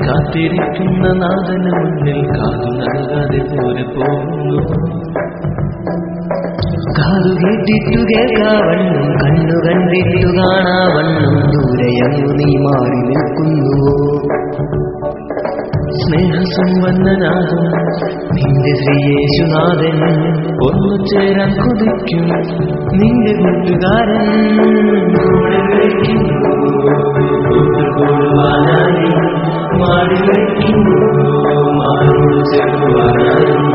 കാത്തിരിക്കുന്ന നാഥന് മുന്നിൽ കാതു നൽകാതെ പോലെ പോകുന്നു കാതു കേട്ടിട്ടു കേൾക്കാവണ്ണം കണ്ണു കണ്ടിട്ടു കാണാവണ്ണം ദൂരെയങ്ങു നീ മാറി നിൽക്കുന്നുവോ സ്നേഹസമ്പന്നനാകും നിന്റെ ശ്രീയേശുനാഥൻ ഒന്നു ചേരാൻ കൊതിക്കും നിന്റെ കൂട്ടുകാരൻ. കൂടെ വിളിക്കുന്നു കൂട്ടുകൂടുവാനായി மாறுகள் மாறு செல்வாரன்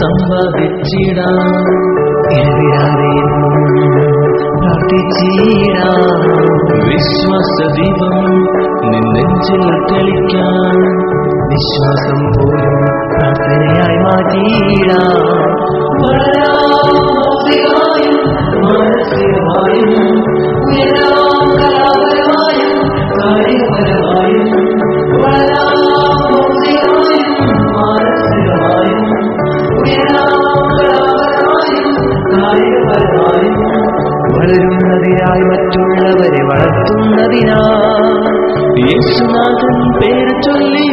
സമ്പാദിച്ചിടാം എതിരാതെ പ്രാർത്ഥിച്ചിടാം. വിശ്വാസ ദീപം നിന്നെഞ്ചിൽ തെളിക്കാൻ വിശ്വാസം പോലും പ്രാർത്ഥനയായി മാറ്റിയിടാം. காத்துள்ளதினால் இயேசுநாதன் பேர் சொல்லி